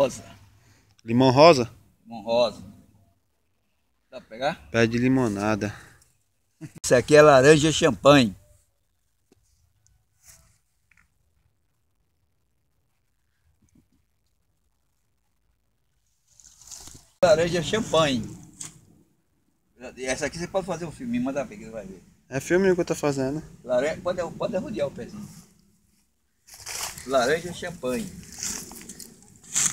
rosa. Limão rosa? Limão rosa. Dá pra pegar? Pé de limonada. Isso aqui é laranja champanhe. Laranja champanhe. Essa aqui você pode fazer um filme, manda ver que você vai ver. É filme que eu tô fazendo. Laranja, pode, pode o pezinho. Laranja champanhe.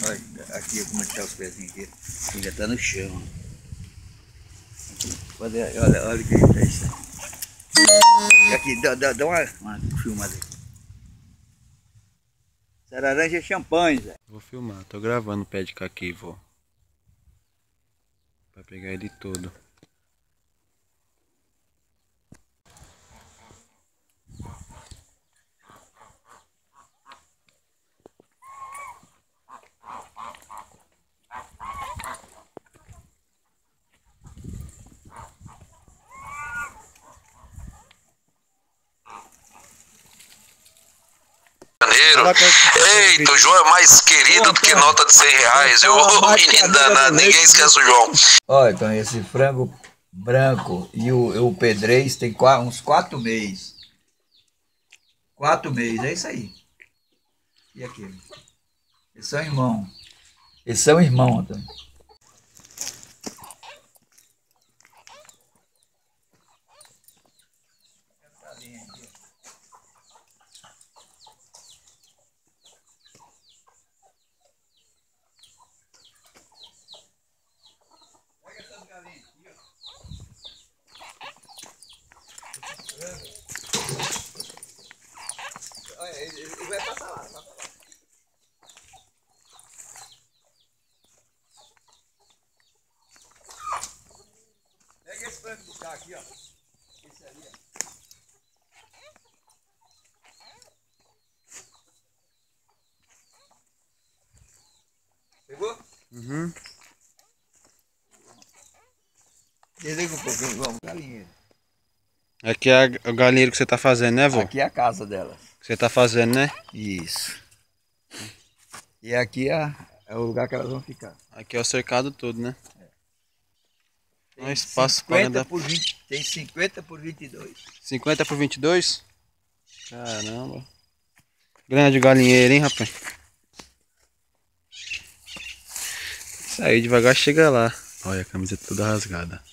Olha, aqui como é que tá os pezinhos aqui. Ele já tá no chão. Olha, olha o que tá isso. Aqui, aqui dá, dá, dá uma, uma filmada aqui. Essa laranja é champanhe, Zé. Vou filmar, tô gravando o pé de caqui, vou. Pra pegar ele todo. Janeiro. Eita, o João é mais querido do que nota de 100 reais. Eu, menino danado, ninguém esquece o João. Olha, então esse frango branco e o, o pedrez tem uns quatro meses. Quatro meses, é isso aí. E aquele? Eles são irmãos. Eles são irmãos, Antônio. Olha, ele, ele vai passar lá, vai passar lá. Pega esse frango de cá aqui, ó. Esse ali, ó. Pegou? Uhum. Desliga um pouquinho, vamos, galinheiro. Aqui é o galinheiro que você tá fazendo, né, vô? Aqui é a casa delas. Que você tá fazendo, né? Isso. E aqui é, é o lugar que elas vão ficar. Aqui é o cercado todo, né? Tem Um espaço para 50 andar. por 20, tem 50 por 22. 50 por 22? Caramba. Grande galinheiro, hein, rapaz? Isso aí, devagar chega lá. Olha a camisa toda rasgada.